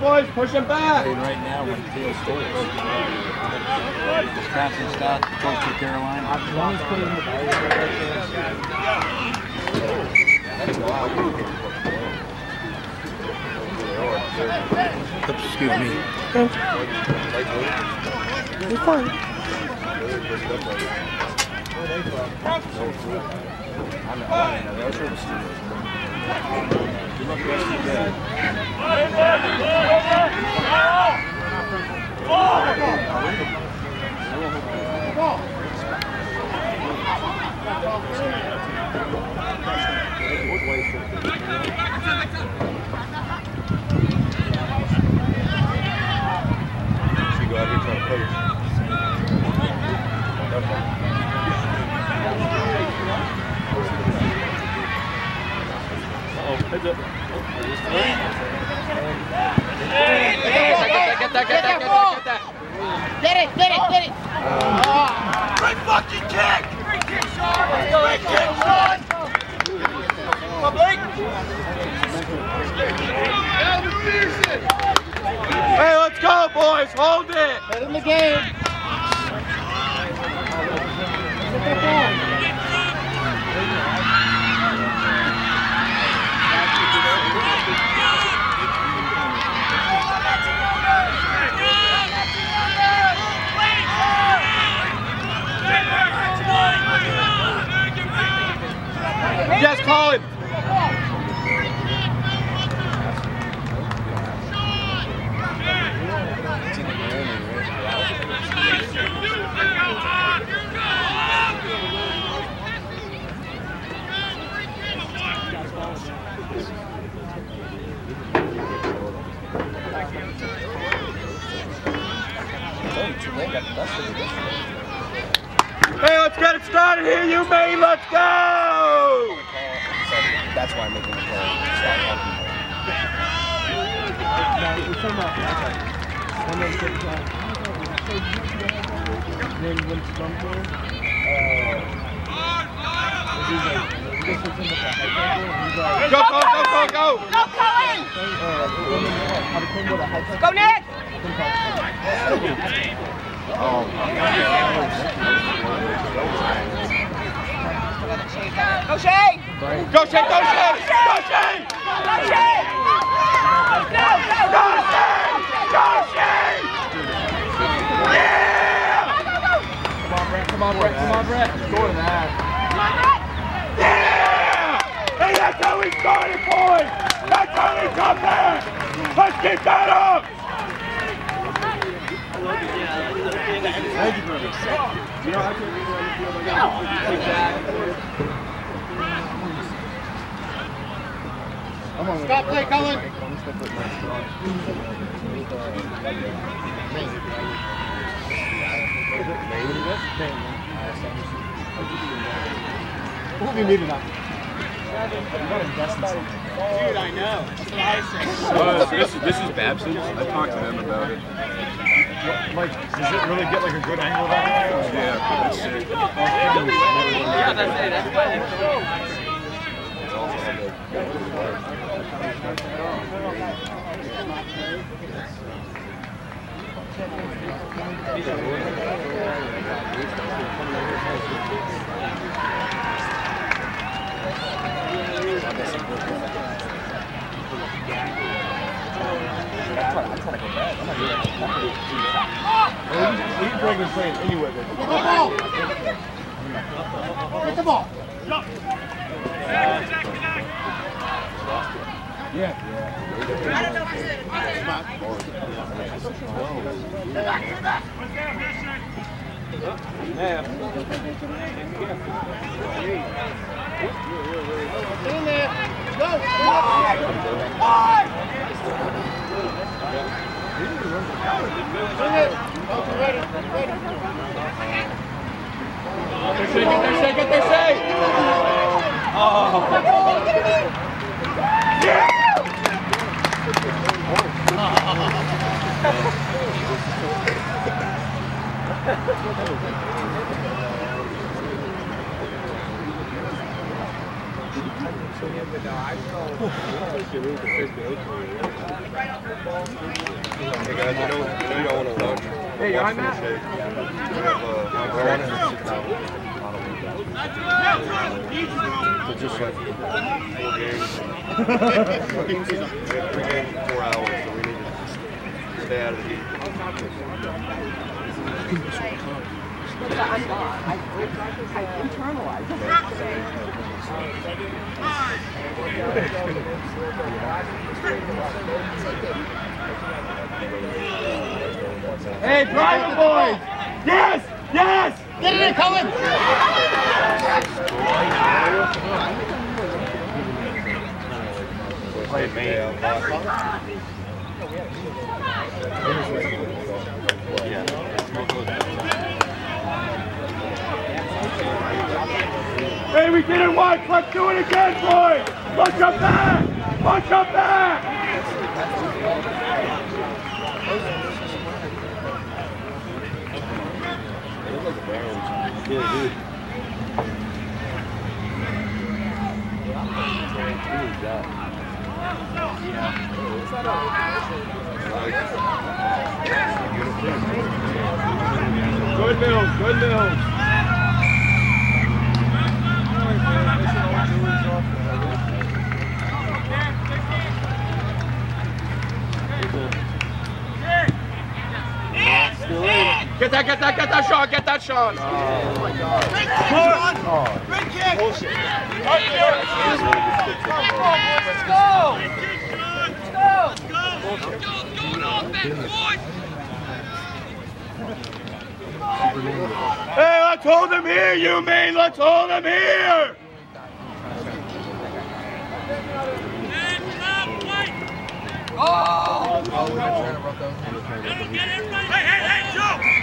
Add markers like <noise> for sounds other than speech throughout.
boys. Push them back. Right now, when Teal scores. Wisconsin Scott, Coastal Carolina. Excuse me. You're fine. She go out here trying to coach. Get it, get it! Hey, let's go, boys. Hold it. Put in the game. Yes, Colin. Hey, let's get it started here, you May. Let's go. That's why I'm making the call. Stop talking. Go, go, go, go, go. Go, Colin. Go, Nick. Go, Shay. Go, Shay, go, Shay. Go, Shay. Go, Shay. Go, go, Go, Shay. Go, Shay. Yeah. Come on, Brett. Come on, Brett. Come on, Brett. Score that. Yeah. Hey, that's how we started, boys. That's how we come back. Let's keep that up. You, brother. You know, I can't read on the field like that. Stop play, Colin. We'll be moving up. Uh, this, is- this is Babson's. I talked to them about it. Mike, does it really get like a good angle of that? Yeah, that's sick. We can drag and play it anywhere. Get the ball. Get the ball. In there. Go. Bring it. Okay, ready. Ready. Get they're shaking, they're. Hey guys, I know, I know y'all want to lunch. Hey, you all right, Matt? Shake. We have, uh. So just like four games. three games in four hours, so we need to stay out of the heat. I'm not. I, I internalize it. Hey, it, boys! Yes! Yes! Get it in! Play me. Hey, we did it once! Let's do it again, boys! Punch up back! Punch up back! Good Mills, good Mills. Get that, get that, get that shot, get that shot. Oh, Great kick! Hey, let's hold him here, you mean? Let's hold him here. Hey, hey, hey, Joe!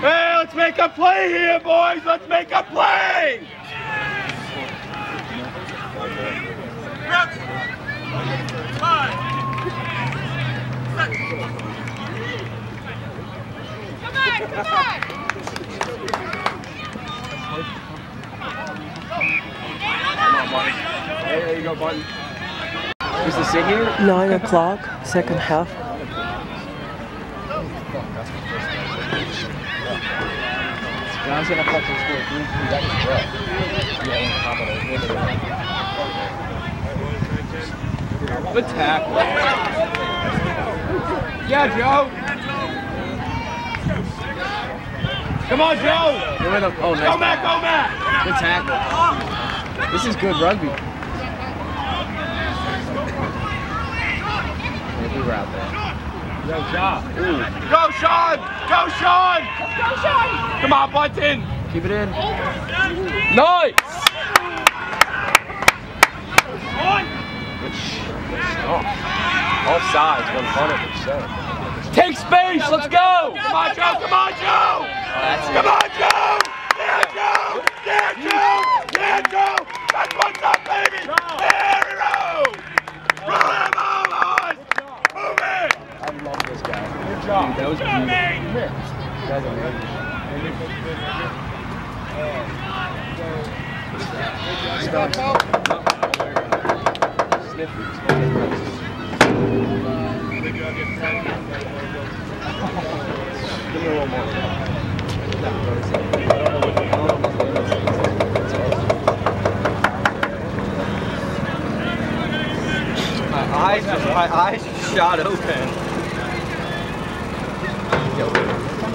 Hey, let's make a play here, boys. Let's make a play. Come on, come on! Hey, there you go, button. Is this in here? Nine o'clock, second half. John's gonna fucking score three. That was rough. Yeah, on top of those. Good tackle. Yeah, Joe. Come on, Joe. Go with him. Oh, nice. Go, Matt. Go, Matt. Good tackle. This is good rugby. Maybe we were out there. Go, Sean. Go, Sean. Go, Sean! Come on, Bunton. Keep it in. Nice. Good sh- good stuff. All sides, 100%. Take space. Let's go. Come on, Joe. Come on, Joe. Oh, come on, Joe. Yeah, Joe. Yeah, Joe. Yeah, Joe. That's what's up, baby. There we go. Roll him on. Move it. I love this guy. Good job. Dude, that was beautiful. That's amazing. Give me little more. My eyes, my eyes shot open.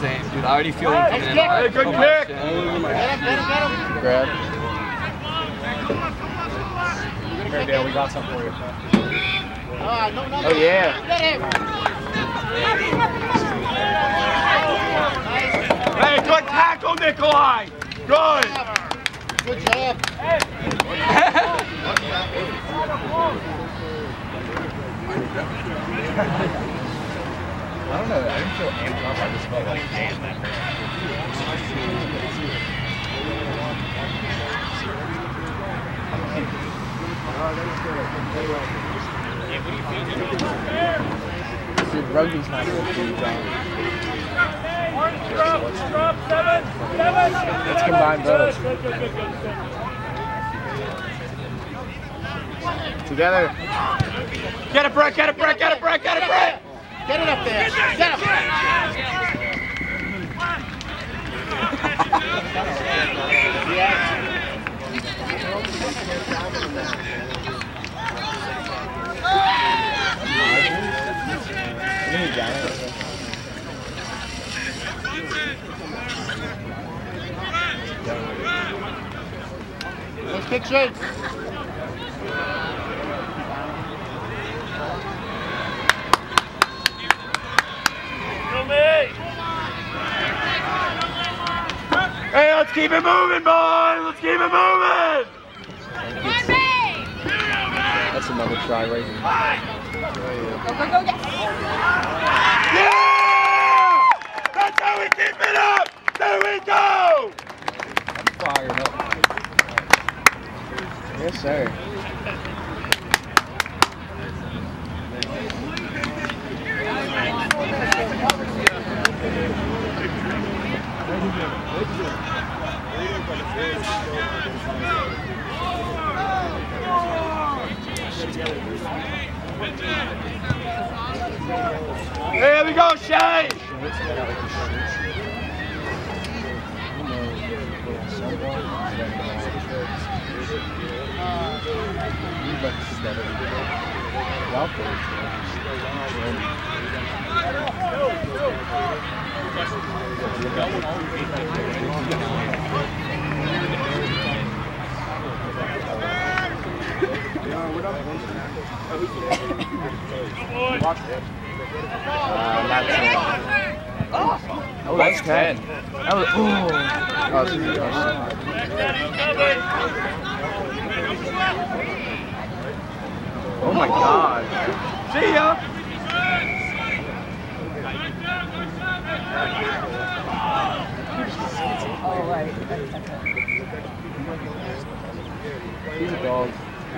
Same, dude. I already feel him coming in. Hey, good Oh, kick. shit. Grab. Here, Dale, we got something for you. Oh yeah. Hey, good tackle, Nikolai. Good. Good job. <laughs> I don't know. I didn't feel amped up. I just felt like, damn, that hurt. Dude, rugby's not good for you, John. Let's combine both. Together. Get it, Brett. Get it, Brett. Get it, Brett. Get it, Brett. Get it up there. Get him. Let's kick straight. Hey, let's keep it moving, boys. Let's keep it moving. That's another try right here. Go, go, go, yes. Yeah! That's how we keep it up. There we go. I'm Fired up. Yes, sir. Here we go, Shay. Oh, that's 10. That was, oh. ooh. That was a. Oh my god. See ya. Oh. He's a dog. I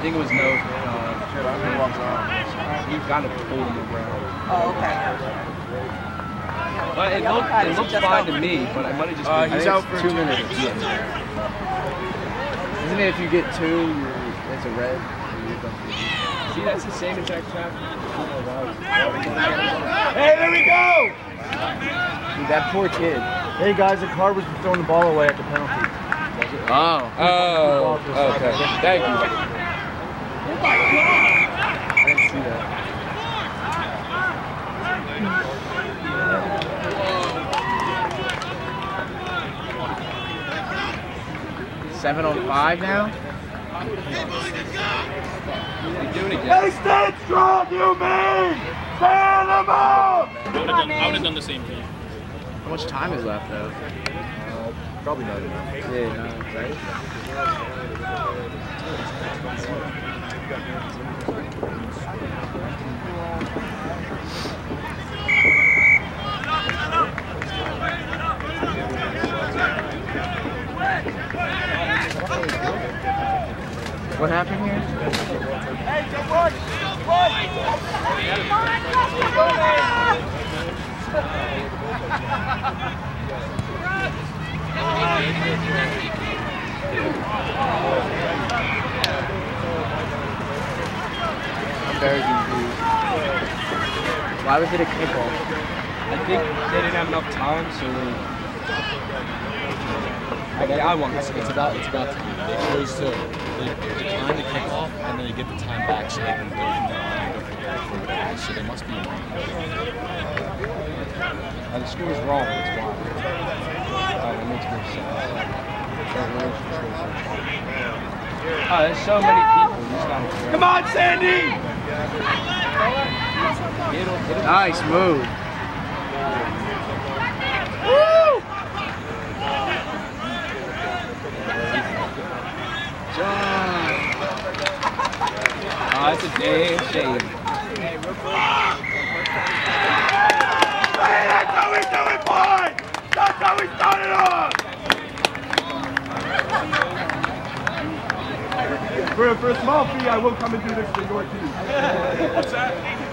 think it was no. Uh, he kind of pulled him around. Oh, okay. But it The other looked, side looked fine to me, but I might have just Uh, he's out for two minutes. Isn't it if you get two, you're, it's a red? See, that's the same exact chapter. Hey, there we go. Dude, that poor kid. Hey guys, the car was throwing the ball away at the penalty. Oh. Oh, okay. Thank you. I didn't see that. Seven on five now? You're doing it again. Hey, stand strong, you man. Stand them up. I would have done the same thing. How much time is left though? Probably not enough. Yeah, no, right? Why was it a kickoff? I think they didn't have enough time, so they. Okay, I want It's, it's about it's about time. They chose to they decline the kickoff and then they get the time back so they can go from there on and go for the for the So they must be wrong. Uh, the score is wrong. That's why. Uh, that makes more sense. Oh, there's so many people. You just gotta Come on, Sandy! Get him, get him. Nice move. Oh, it's a damn shame. Hey, that's how we do it, boys! That's how we started off! For, for a small fee, I will come and do this for your team. What's that?